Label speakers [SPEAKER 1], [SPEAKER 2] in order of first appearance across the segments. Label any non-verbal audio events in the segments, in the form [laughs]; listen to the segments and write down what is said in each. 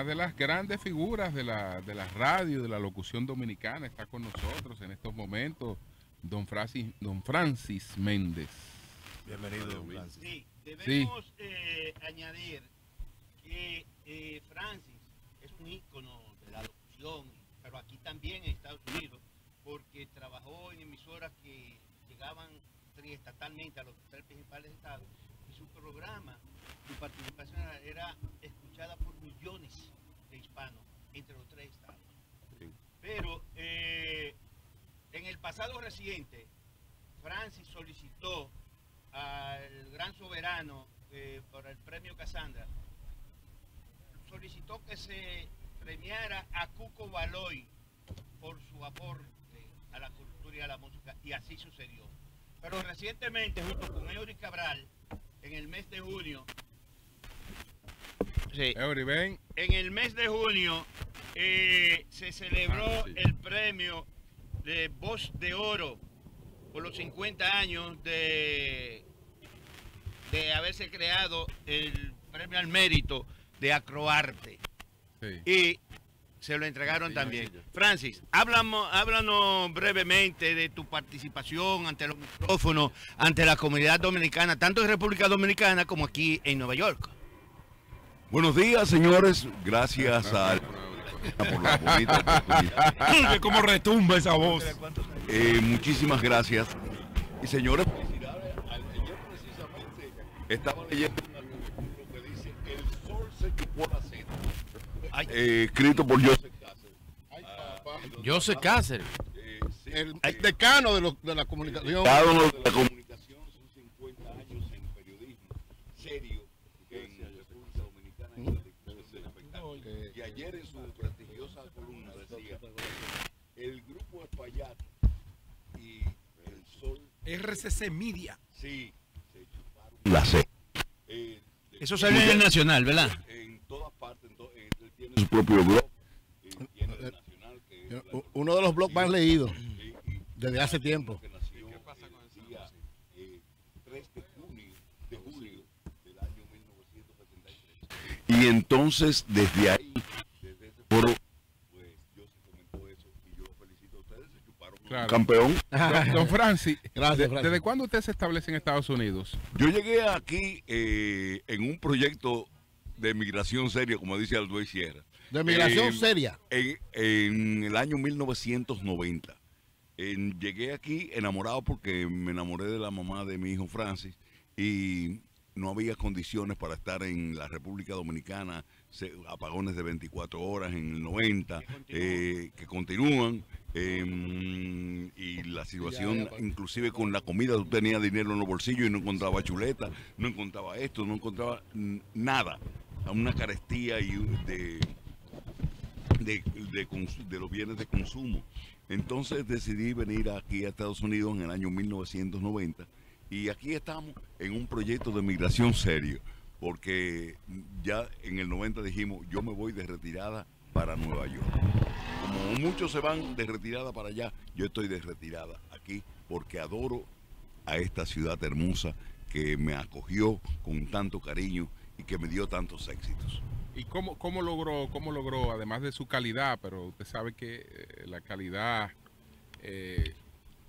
[SPEAKER 1] una de las grandes figuras de la, de la radio, de la locución dominicana, está con nosotros en estos momentos, don Francis, don Francis Méndez.
[SPEAKER 2] Bienvenido, don Francis.
[SPEAKER 3] Sí, debemos eh, añadir que eh, Francis es un ícono de la locución, pero aquí también en Estados Unidos, porque trabajó en emisoras que llegaban triestatalmente a los tres principales estados y su programa, su participación era millones de hispanos entre los tres estados. Pero eh, en el pasado reciente, Francis solicitó al gran soberano eh, por el premio Casandra, solicitó que se premiara a Cuco Baloy por su aporte a la cultura y a la música, y así sucedió. Pero recientemente, junto con Eury Cabral, en el mes de junio, sí,
[SPEAKER 1] Eury, ven.
[SPEAKER 3] en el mes de junio eh, se celebró
[SPEAKER 1] Ah, sí.
[SPEAKER 3] el premio de Voz de Oro por los 50 años de, de haberse creado el premio al mérito de Acroarte.
[SPEAKER 1] Sí.
[SPEAKER 3] Y se lo entregaron también. Francis, háblamos, háblanos brevemente de tu participación ante los micrófonos, ante la comunidad dominicana, tanto en República Dominicana como aquí en Nueva York.
[SPEAKER 2] Buenos días, señores. Gracias a [laughs] por la bonita oportunidad. [laughs]
[SPEAKER 4] ¿Cómo retumba esa voz?
[SPEAKER 2] Eh, muchísimas gracias. Y señores, felicidades. Ayer precisamente estaba leyendo un artículo que dice El sol se chupó la.
[SPEAKER 3] Ay.
[SPEAKER 2] Eh, escrito por Joseph Cáceres.
[SPEAKER 4] José Cáceres.
[SPEAKER 2] Eh,
[SPEAKER 5] El decano de, los- de la comunicación.
[SPEAKER 2] Dado lo de la comunicación, son 50 años en periodismo serio en República Dominicana en la dictadura del espectáculo. Y ayer en su prestigiosa columna decía, el grupo Espaillat y el Sol,
[SPEAKER 4] RCC Media.
[SPEAKER 2] sí, se chuparon la C. Eh,
[SPEAKER 3] Eso salió en el Nacional, ¿verdad?
[SPEAKER 2] en todas partes, en to- eh, él tiene su propio blog, eh, tiene el Nacional, que es la-
[SPEAKER 5] Uno de los blogs más leídos desde hace tiempo.
[SPEAKER 2] que nació el día eh, 3 de junio, de julio del año 1973. Y entonces, desde ahí, desde ese foro, pues yo sí comentó eso y yo lo felicito a ustedes, se chuparon un
[SPEAKER 1] Claro.
[SPEAKER 2] campeón. [laughs]
[SPEAKER 1] Don, don Francis, [laughs]
[SPEAKER 5] Gracias, Francis.
[SPEAKER 1] ¿desde cuándo usted se establece en Estados Unidos?
[SPEAKER 2] Yo llegué aquí eh, en un proyecto de migración seria, como dice Alduey Sierra.
[SPEAKER 5] De migración
[SPEAKER 2] Eh,
[SPEAKER 5] seria.
[SPEAKER 2] En, en el año 1990. En- llegué aquí enamorado porque me enamoré de la mamá de mi hijo Francis y no había condiciones para estar en la República Dominicana, se- apagones de 24 horas en el 90, eh, que continúan. Em, y la situación, inclusive con la comida, tú tenías dinero en los bolsillos y no encontraba chuleta, no encontraba esto, no encontraba nada. Una carestía y de, de, de de los bienes de consumo. Entonces decidí venir aquí a Estados Unidos en el año 1990 y aquí estamos en un proyecto de migración serio, porque ya en el 90 dijimos, yo me voy de retirada para Nueva York. Como muchos se van de retirada para allá, yo estoy de retirada aquí porque adoro a esta ciudad hermosa que me acogió con tanto cariño y que me dio tantos éxitos.
[SPEAKER 1] ¿Y cómo, cómo logró, cómo logró, además de su calidad, pero usted sabe que eh, la calidad, eh,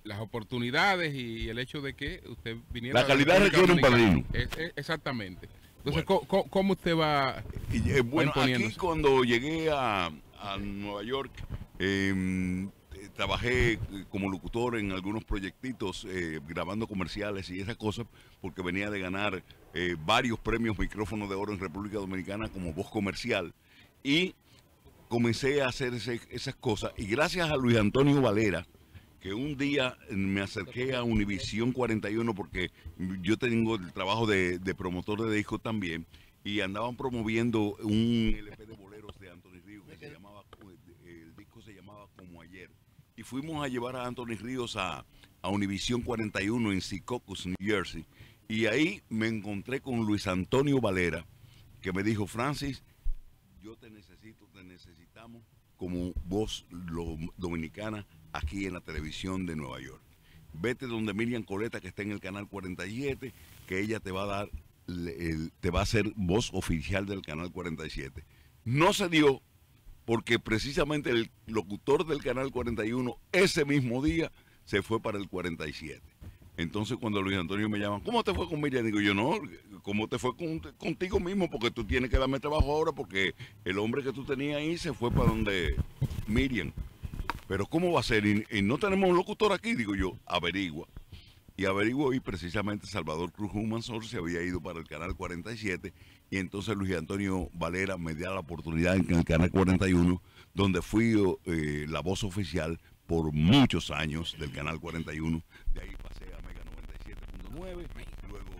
[SPEAKER 1] las oportunidades y el hecho de que usted viniera...
[SPEAKER 2] La calidad
[SPEAKER 1] República
[SPEAKER 2] requiere un padrino.
[SPEAKER 1] Es- es- exactamente. Entonces, ¿cómo- ¿cómo, cómo usted va...?
[SPEAKER 2] Y, eh, bueno, aquí cuando llegué a, a Nueva York, eh, eh, trabajé eh, como locutor en algunos proyectitos, eh, grabando comerciales y esas cosas, porque venía de ganar varios premios micrófonos de oro en República Dominicana como voz comercial. Y comencé a hacer esas cosas. Y gracias a Luis Antonio Valera, que un día me acerqué a Univisión 41 porque yo tengo el trabajo de, promotor de discos también y andaban promoviendo un LP de Anthony Ríos que se llamaba, eh, el disco se llamaba Como Ayer. Y fuimos a llevar a Anthony Ríos a, a Univisión 41 en Secaucus, New Jersey. Y ahí me encontré con Luis Antonio Valera, que me dijo, Francis, yo te necesito, te necesitamos como voz lo- dominicana aquí en la televisión de Nueva York. Vete donde Miriam Coleta, que está en el canal 47, que ella te va a dar, te va a ser voz oficial del canal 47. No se dio porque precisamente el locutor del Canal 41 ese mismo día se fue para el 47. Entonces cuando Luis Antonio me llama, ¿cómo te fue con Miriam? Digo yo, no, ¿cómo te fue con- contigo mismo? Porque tú tienes que darme trabajo ahora porque el hombre que tú tenías ahí se fue para donde Miriam. Pero ¿cómo va a ser? Y, y no tenemos un locutor aquí, digo yo, averigua. Y averiguo y precisamente Salvador Cruz Humansor se había ido para el canal 47 y entonces Luis Antonio Valera me da la oportunidad en el canal 41 donde fui eh, la voz oficial por muchos años del canal 41. De ahí pasé a Mega 97.9, luego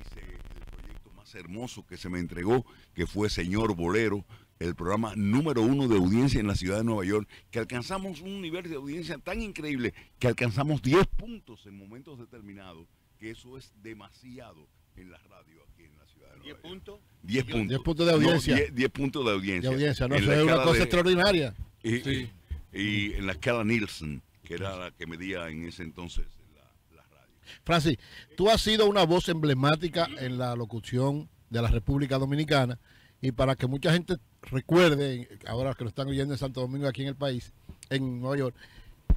[SPEAKER 2] hice el proyecto más hermoso que se me entregó, que fue Señor Bolero, el programa número uno de audiencia en la ciudad de Nueva York, que alcanzamos un nivel de audiencia tan increíble que alcanzamos 10 puntos en momentos determinados, que eso es demasiado en la radio aquí en la ciudad de Nueva
[SPEAKER 6] 10
[SPEAKER 2] York.
[SPEAKER 6] puntos.
[SPEAKER 2] 10 puntos.
[SPEAKER 5] 10 puntos de
[SPEAKER 2] No,
[SPEAKER 5] audiencia.
[SPEAKER 2] 10 10 puntos de
[SPEAKER 5] De
[SPEAKER 2] audiencia.
[SPEAKER 5] audiencia, no, eso es una cosa
[SPEAKER 2] de-
[SPEAKER 5] extraordinaria.
[SPEAKER 2] y,
[SPEAKER 1] Sí.
[SPEAKER 2] y en la escala Nielsen, que era la que medía en ese entonces la, la radio.
[SPEAKER 5] Francis, tú has sido una voz emblemática en la locución de la República Dominicana y para que mucha gente recuerde, ahora que lo están oyendo en Santo Domingo, aquí en el país, en Nueva York,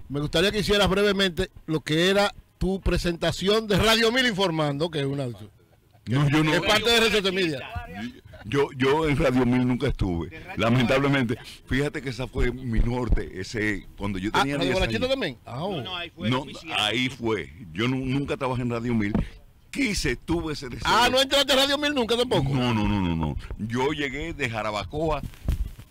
[SPEAKER 5] me gustaría que hicieras brevemente lo que era tu presentación de Radio Mil Informando, que es una...
[SPEAKER 2] No, yo no.
[SPEAKER 5] Es parte de RCC Media.
[SPEAKER 2] Yo, yo en Radio Mil nunca estuve.
[SPEAKER 6] Radio
[SPEAKER 2] Lamentablemente. Fíjate que esa fue mi norte. Ese, cuando yo
[SPEAKER 5] Ah,
[SPEAKER 2] tenía
[SPEAKER 5] Radio
[SPEAKER 2] 10
[SPEAKER 5] Guarachita
[SPEAKER 2] años.
[SPEAKER 5] también. Ah, oh.
[SPEAKER 6] No, no, ahí fue
[SPEAKER 2] No, ahí fue. Yo nu- nunca trabajé en Radio Mil. Quise, tuve ese deseo.
[SPEAKER 5] Ah, no entraste a Radio Mil nunca tampoco.
[SPEAKER 2] No, no, no, no, no. Yo llegué de Jarabacoa,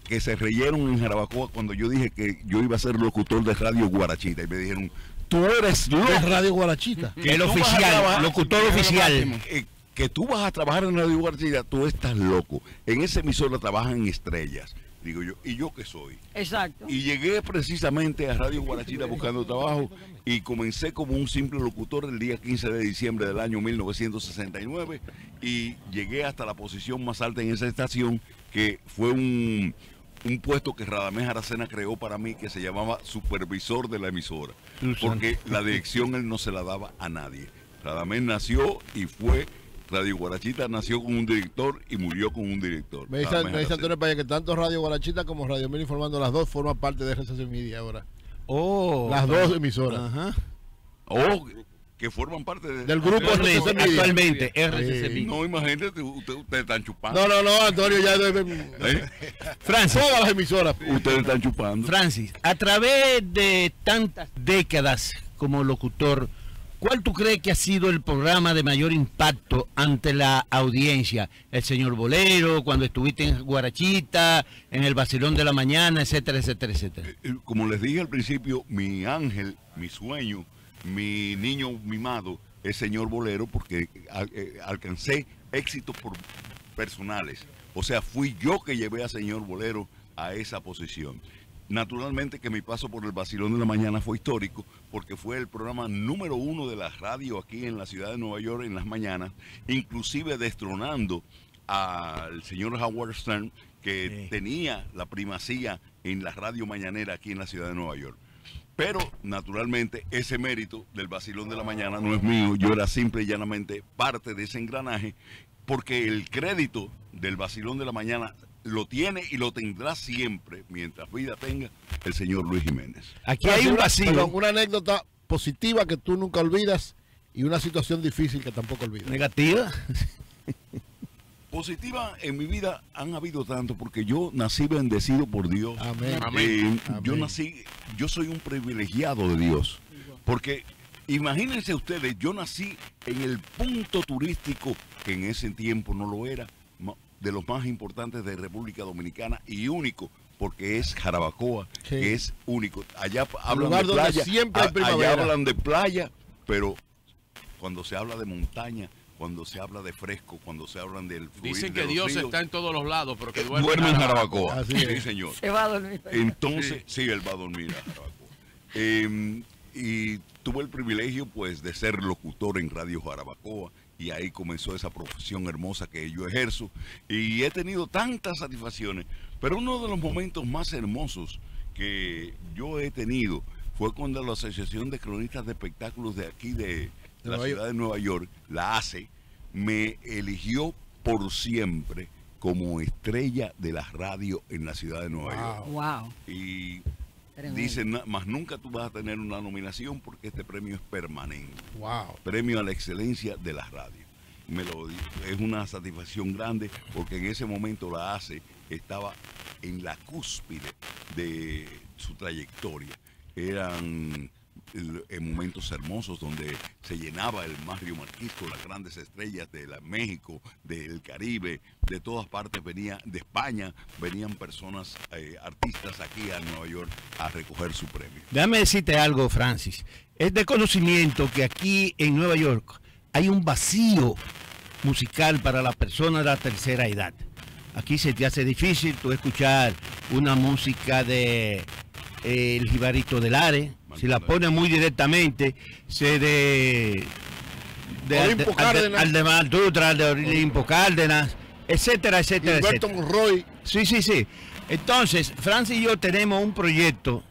[SPEAKER 2] que se reyeron en Jarabacoa cuando yo dije que yo iba a ser locutor de Radio Guarachita. Y me dijeron, tú eres loco.
[SPEAKER 5] De Radio Guarachita.
[SPEAKER 2] que
[SPEAKER 3] El oficial,
[SPEAKER 2] trabajar-
[SPEAKER 3] locutor oficial.
[SPEAKER 2] eh, que tú vas a trabajar en Radio Guarachita, tú estás loco. En esa emisora trabajan estrellas, digo yo. ¿Y yo qué soy?
[SPEAKER 7] Exacto.
[SPEAKER 2] Y llegué precisamente a Radio Guarachita buscando trabajo y comencé como un simple locutor el día 15 de diciembre del año 1969 y llegué hasta la posición más alta en esa estación que fue un, un puesto que Radamés Aracena creó para mí que se llamaba supervisor de la emisora porque la dirección él no se la daba a nadie. Radamés nació y fue Radio Guarachita nació con un director y murió con un director.
[SPEAKER 5] Me dice,
[SPEAKER 2] Radamés
[SPEAKER 5] me dice
[SPEAKER 2] Aracena.
[SPEAKER 5] Antonio Paya que tanto Radio Guarachita como Radio Mil Informando, las dos forman parte de RCC Media ahora.
[SPEAKER 3] Oh.
[SPEAKER 5] Las dos emisoras.
[SPEAKER 3] Ajá.
[SPEAKER 2] Oh, que forman parte de-
[SPEAKER 5] Del grupo
[SPEAKER 3] Actualmente,
[SPEAKER 5] RCC Media.
[SPEAKER 3] actualmente, RCC. Media.
[SPEAKER 2] No, imagínate, usted- ustedes están chupando.
[SPEAKER 5] No, no, no, Antonio, ya debe.
[SPEAKER 2] ¿Eh?
[SPEAKER 3] Francis,
[SPEAKER 5] Todas las emisoras.
[SPEAKER 2] Ustedes están chupando.
[SPEAKER 3] Francis, a través de tantas décadas como locutor, ¿cuál tú crees que ha sido el programa de mayor impacto ante la audiencia? El señor Bolero, cuando estuviste en Guarachita, en el Basilón de la Mañana, etcétera, etcétera, etcétera.
[SPEAKER 2] Eh, Como les dije al principio, mi ángel, mi sueño, mi niño mimado es señor Bolero porque eh, alcancé éxitos por personales. O sea, fui yo que llevé a señor Bolero a esa posición. Naturalmente que mi paso por el Basilón de la Mañana fue histórico porque fue el programa número uno de la radio aquí en la ciudad de Nueva York en las mañanas, inclusive destronando al señor Howard Stern que
[SPEAKER 3] Sí.
[SPEAKER 2] tenía la primacía en la radio mañanera aquí en la ciudad de Nueva York. Pero, naturalmente, ese mérito del vacilón de la mañana no es mío. Yo era simple y llanamente parte de ese engranaje, porque el crédito del vacilón de la mañana lo tiene y lo tendrá siempre, mientras vida tenga, el señor Luis Jiménez.
[SPEAKER 3] Aquí hay un
[SPEAKER 5] Una-
[SPEAKER 3] vacío.
[SPEAKER 5] una anécdota positiva que tú nunca olvidas y una situación difícil que tampoco olvidas.
[SPEAKER 3] Negativa. [laughs]
[SPEAKER 2] Positiva en mi vida han habido tanto, porque yo nací bendecido por Dios.
[SPEAKER 5] Amén.
[SPEAKER 2] Eh, yo
[SPEAKER 5] Amén.
[SPEAKER 2] nací, yo soy un privilegiado de Dios. Porque imagínense ustedes, yo nací en el punto turístico, que en ese tiempo no lo era, de los más importantes de República Dominicana y único, porque es Jarabacoa,
[SPEAKER 5] Sí.
[SPEAKER 2] que es único. Allá hablan de playa,
[SPEAKER 5] siempre hay
[SPEAKER 2] allá hablan de playa, pero cuando se habla de montaña, cuando se habla de fresco, cuando se hablan del fluir
[SPEAKER 1] Dicen
[SPEAKER 2] de
[SPEAKER 1] que
[SPEAKER 2] los
[SPEAKER 1] Dios
[SPEAKER 2] ríos,
[SPEAKER 1] está en todos los lados, pero que
[SPEAKER 2] duerme,
[SPEAKER 1] duerme,
[SPEAKER 2] en Jarabacoa.
[SPEAKER 5] Así
[SPEAKER 2] Sí,
[SPEAKER 5] es.
[SPEAKER 2] señor.
[SPEAKER 7] Se va a dormir.
[SPEAKER 2] Entonces, sí, él va a dormir a Jarabacoa. Eh, y tuve el privilegio, pues, de ser locutor en Radio Jarabacoa. Y ahí comenzó esa profesión hermosa que yo ejerzo. Y he tenido tantas satisfacciones. Pero uno de los momentos más hermosos que yo he tenido fue cuando la Asociación de Cronistas de Espectáculos de aquí de la ciudad de Nueva York, la ACE, me eligió por siempre como estrella de la radio en la ciudad de Nueva York.
[SPEAKER 5] Wow.
[SPEAKER 7] Wow.
[SPEAKER 2] Y "Na- más nunca tú vas a tener una nominación porque este premio es permanente.
[SPEAKER 5] Wow.
[SPEAKER 2] Premio a la excelencia de la radio. Me lo di- es una satisfacción grande porque en ese momento la ACE estaba en la cúspide de su trayectoria. Eran en momentos hermosos donde se llenaba el Mario Marquís con las grandes estrellas de la México, del Caribe, de todas partes venía, de España, venían personas, eh, artistas aquí a Nueva York a recoger su premio.
[SPEAKER 3] Déjame decirte algo, Francis. Es de conocimiento que aquí en Nueva York hay un vacío musical para las personas de la tercera edad. Aquí se te hace difícil tú escuchar una música de eh, El Jibarito del Are. Si la pones muy directamente, se de... de
[SPEAKER 5] Olimpo
[SPEAKER 3] Alde-
[SPEAKER 5] Cárdenas.
[SPEAKER 3] Aldemar Dutra, de Olimpo Cárdenas, etcétera, etcétera, etcétera.
[SPEAKER 5] Monroy.
[SPEAKER 3] Sí, sí, sí. Entonces, Francis y yo tenemos un proyecto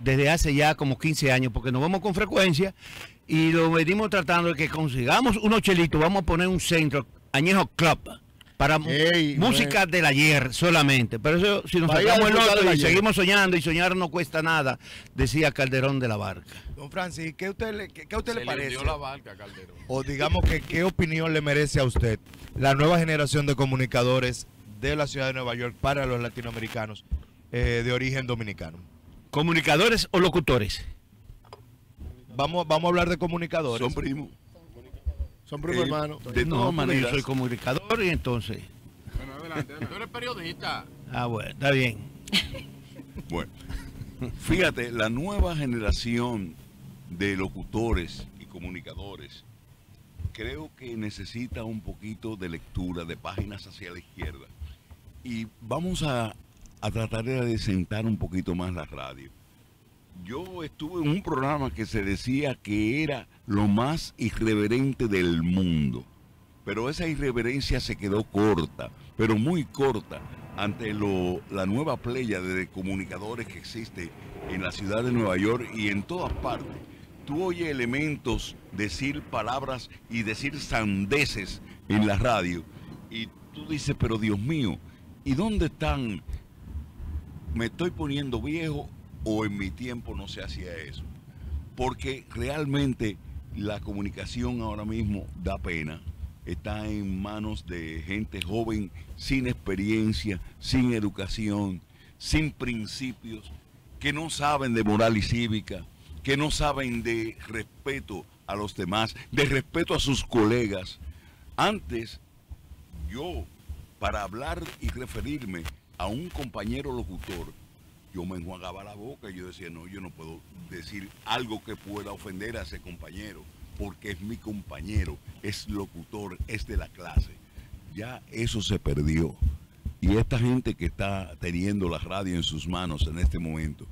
[SPEAKER 3] desde hace ya como 15 años, porque nos vamos con frecuencia y lo venimos tratando de que consigamos unos chelitos, vamos a poner un centro, Añejo Club, para
[SPEAKER 5] Ey,
[SPEAKER 3] música del ayer solamente. Pero eso, si nos
[SPEAKER 5] Vaya
[SPEAKER 3] sacamos el otro y
[SPEAKER 5] ayer.
[SPEAKER 3] seguimos soñando y soñar no cuesta nada, decía Calderón de la Barca.
[SPEAKER 8] Don Francis, ¿qué, usted le, qué, qué a usted
[SPEAKER 1] Se
[SPEAKER 8] le
[SPEAKER 1] le
[SPEAKER 8] parece?
[SPEAKER 1] hundió la barca, Calderón.
[SPEAKER 8] O digamos que qué opinión le merece a usted la nueva generación de comunicadores de la ciudad de Nueva York para los latinoamericanos eh, de origen dominicano.
[SPEAKER 3] ¿Comunicadores o locutores?
[SPEAKER 8] Vamos, vamos a hablar de comunicadores.
[SPEAKER 2] Son primos.
[SPEAKER 5] Son primos hermanos.
[SPEAKER 2] de
[SPEAKER 3] no,
[SPEAKER 2] todas
[SPEAKER 3] mano, yo soy comunicador y entonces...
[SPEAKER 1] Bueno, adelante. adelante. [laughs] Tú eres periodista.
[SPEAKER 3] Ah, bueno, está bien. [laughs]
[SPEAKER 2] Bueno, fíjate, la nueva generación de locutores y comunicadores creo que necesita un poquito de lectura de páginas hacia la izquierda. Y vamos a, a tratar de adecentar un poquito más la radio. Yo estuve en un programa que se decía que era lo más irreverente del mundo. Pero esa irreverencia se quedó corta, pero muy corta, ante lo, la nueva playa de comunicadores que existe en la ciudad de Nueva York y en todas partes. Tú oyes elementos, decir palabras y decir sandeces en la radio y tú dices, pero Dios mío, ¿y dónde están? ¿Me estoy poniendo viejo o en mi tiempo no se hacía eso? Porque realmente la comunicación ahora mismo da pena. Está en manos de gente joven, sin experiencia, sin educación, sin principios, que no saben de moral y cívica, que no saben de respeto a los demás, de respeto a sus colegas. Antes, yo, para hablar y referirme a un compañero locutor, yo me enjuagaba la boca y yo decía, no, yo no puedo decir algo que pueda ofender a ese compañero, porque es mi compañero, es locutor, es de la clase. Ya eso se perdió. Y esta gente que está teniendo la radio en sus manos en este momento,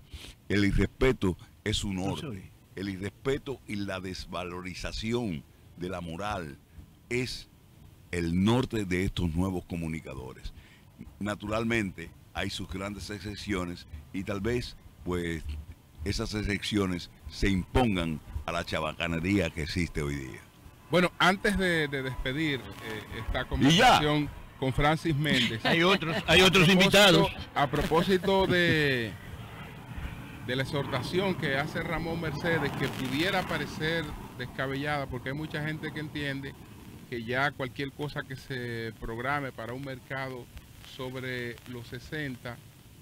[SPEAKER 2] el irrespeto es un orden. El irrespeto y la desvalorización de la moral es el norte de estos nuevos comunicadores. Naturalmente hay sus grandes excepciones y tal vez pues esas excepciones se impongan a la chabacanería que existe hoy día.
[SPEAKER 1] Bueno, antes de, de despedir eh, esta conversación con Francis Méndez.
[SPEAKER 3] Hay otros, hay otros
[SPEAKER 1] a propósito-
[SPEAKER 3] invitados.
[SPEAKER 1] A propósito de, de la exhortación que hace Ramón Mercedes, que pudiera parecer descabellada, porque hay mucha gente que entiende que ya cualquier cosa que se programe para un mercado sobre los 60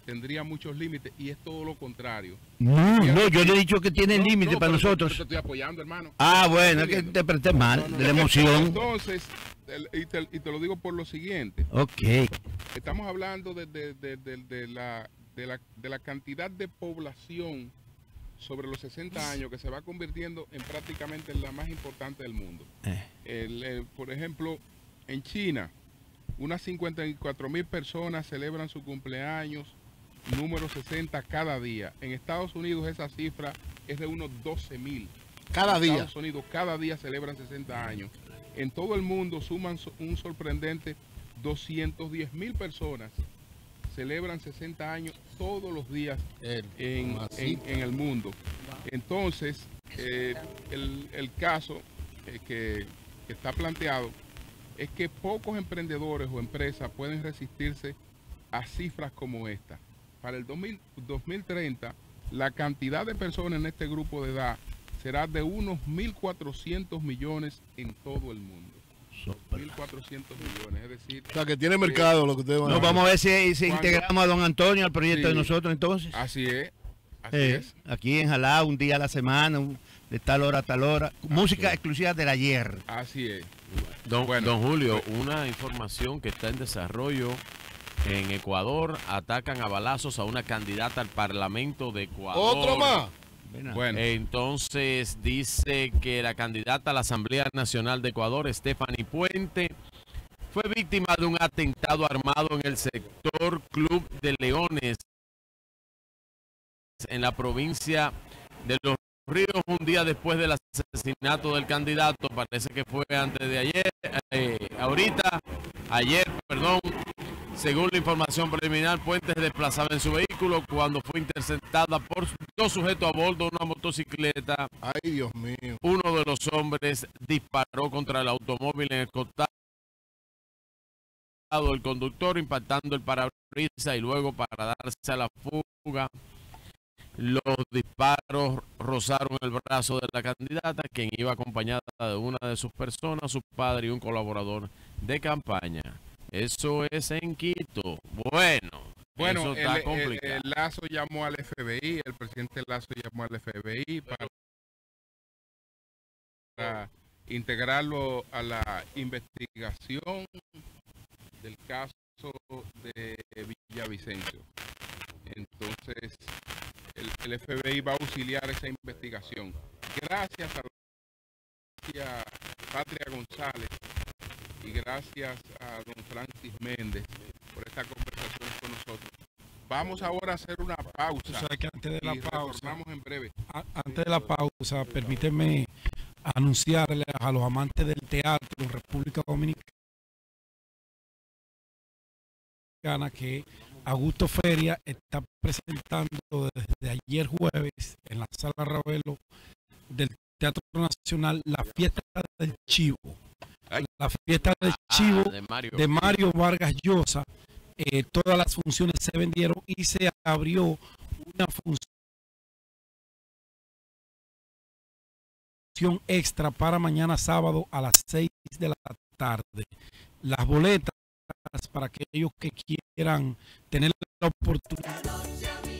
[SPEAKER 1] tendría muchos límites y es todo lo contrario.
[SPEAKER 3] No, no, yo le he dicho que tiene
[SPEAKER 1] No,
[SPEAKER 3] límite
[SPEAKER 1] no,
[SPEAKER 3] para nosotros.
[SPEAKER 1] yo te estoy apoyando, hermano.
[SPEAKER 3] Ah, bueno, es que te presté mal, de la emoción.
[SPEAKER 1] Entonces, y te, y te lo digo por lo siguiente.
[SPEAKER 3] Ok.
[SPEAKER 1] Estamos hablando de, de- de- de- de la, de, la, de la cantidad de población sobre los 60 años que se va convirtiendo en prácticamente la más importante del mundo.
[SPEAKER 3] Eh.
[SPEAKER 1] El, eh, por ejemplo, en China, unas 54 mil personas celebran su cumpleaños número 60 cada día. En Estados Unidos esa cifra es de unos 12 mil.
[SPEAKER 5] Cada
[SPEAKER 1] En
[SPEAKER 5] día.
[SPEAKER 1] Estados Unidos cada día celebran 60 años. En todo el mundo suman un sorprendente 210 mil personas celebran 60 años todos los días
[SPEAKER 5] El-
[SPEAKER 1] en, en- en el mundo. Entonces, eh, el, el caso eh, que, que está planteado es que pocos emprendedores o empresas pueden resistirse a cifras como esta. Para el 2000 2030, la cantidad de personas en este grupo de edad será de unos 1.400 millones en todo el mundo. 1.400 millones, es decir,
[SPEAKER 5] O sea, que tiene mercado lo que ustedes van a
[SPEAKER 3] No, vamos a ver si, integramos a don Antonio al proyecto de nosotros entonces.
[SPEAKER 1] así es,
[SPEAKER 3] Eh,
[SPEAKER 1] es.
[SPEAKER 3] aquí en Jalá, un día a la semana, un- de tal hora a tal hora. Música exclusiva del ayer.
[SPEAKER 1] Así es.
[SPEAKER 7] Don,
[SPEAKER 1] Bueno.
[SPEAKER 7] don Julio, una información que está en desarrollo en Ecuador. Atacan a balazos a una candidata al Parlamento de Ecuador.
[SPEAKER 5] Otro más.
[SPEAKER 1] Bueno,
[SPEAKER 7] Entonces dice que la candidata a la Asamblea Nacional de Ecuador, Stephanie Puente, fue víctima de un atentado armado en el sector Club de Leones en la provincia de Los Ríos un día después del asesinato del candidato, parece que fue antes de ayer, eh, ahorita, ayer, perdón, según la información preliminar, Puente se desplazaba en su vehículo cuando fue interceptada por dos sujetos a bordo de una motocicleta.
[SPEAKER 5] Ay, Dios mío.
[SPEAKER 7] Uno de los hombres disparó contra el automóvil en el costado del conductor, impactando el parabrisas y luego para darse a la fuga. Los disparos rozaron el brazo de la candidata, quien iba acompañada de una de sus personas, su padre y un colaborador de campaña. Eso es en Quito. Bueno,
[SPEAKER 1] bueno
[SPEAKER 7] eso está
[SPEAKER 1] el-
[SPEAKER 7] complicado.
[SPEAKER 1] el Lazo llamó al FBI, el presidente Lazo llamó al FBI para, para integrarlo a la investigación del caso de Villavicencio. Entonces, el, el FBI va a auxiliar esa investigación. Gracias a la Patria González y gracias a don Francis Méndez por esta conversación con nosotros. Vamos ahora a hacer una pausa
[SPEAKER 4] que antes de la pausa,
[SPEAKER 1] retornamos en breve.
[SPEAKER 4] a- antes de la pausa, permíteme anunciarle a los amantes del teatro en República Dominicana que Augusto Feria está presentando desde ayer jueves en la sala Ravelo del Teatro Nacional la fiesta del Chivo. La fiesta del Chivo
[SPEAKER 7] Ah, de Mario.
[SPEAKER 4] de Mario Vargas Llosa. Eh, todas las funciones se vendieron y se abrió una función extra para mañana sábado a las 6 de la tarde. Las boletas para aquellos que quieran tener la oportunidad